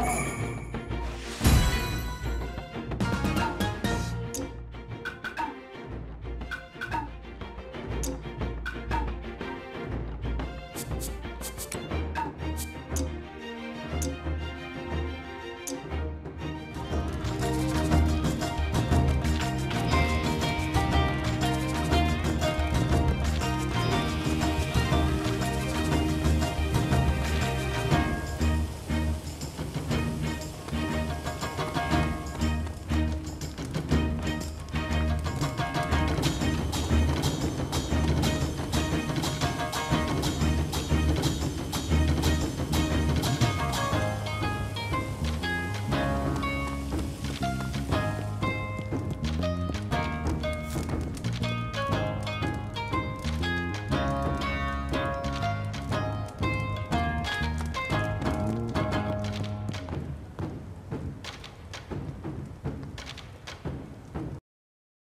Oh.